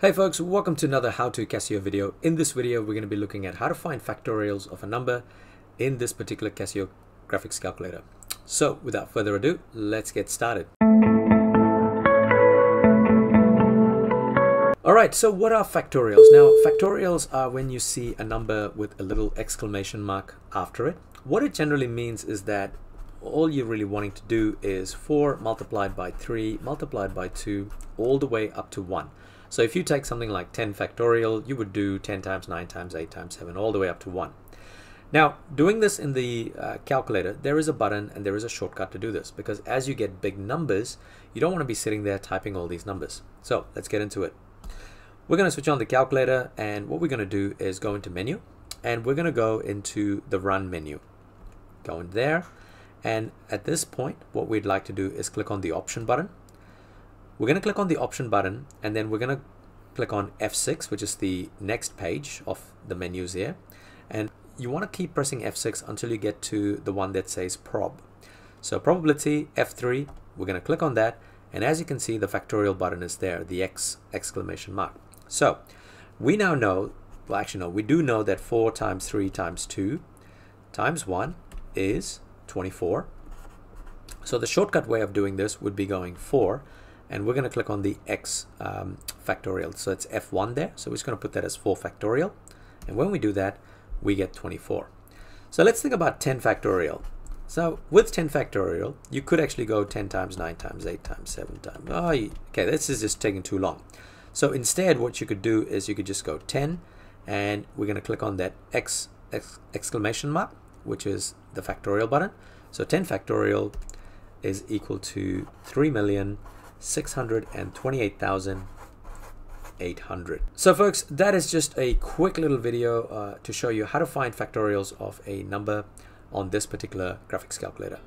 Hey folks, welcome to another How to Casio video. In this video, we're going to be looking at how to find factorials of a number in this particular Casio graphics calculator. So without further ado, let's get started. Alright, so what are factorials? Now, factorials are when you see a number with a little exclamation mark after it. What it generally means is that all you're really wanting to do is 4 multiplied by 3 multiplied by 2 all the way up to 1. So if you take something like 10 factorial, you would do 10 times 9 times 8 times 7, all the way up to 1. Now, doing this in the uh, calculator, there is a button and there is a shortcut to do this because as you get big numbers, you don't want to be sitting there typing all these numbers. So let's get into it. We're going to switch on the calculator and what we're going to do is go into menu and we're going to go into the run menu. Go in there and at this point, what we'd like to do is click on the option button we're going to click on the option button and then we're going to click on F6, which is the next page of the menus here. And you want to keep pressing F6 until you get to the one that says prob. So probability F3, we're going to click on that. And as you can see, the factorial button is there, the X exclamation mark. So we now know, well, actually, no, we do know that 4 times 3 times 2 times 1 is 24. So the shortcut way of doing this would be going 4 and we're going to click on the x um, factorial. So it's f1 there. So we're just going to put that as 4 factorial. And when we do that, we get 24. So let's think about 10 factorial. So with 10 factorial, you could actually go 10 times 9 times 8 times 7 times. Oh, okay, this is just taking too long. So instead, what you could do is you could just go 10, and we're going to click on that x, x exclamation mark, which is the factorial button. So 10 factorial is equal to 3 million 628,800. So folks, that is just a quick little video uh, to show you how to find factorials of a number on this particular graphics calculator.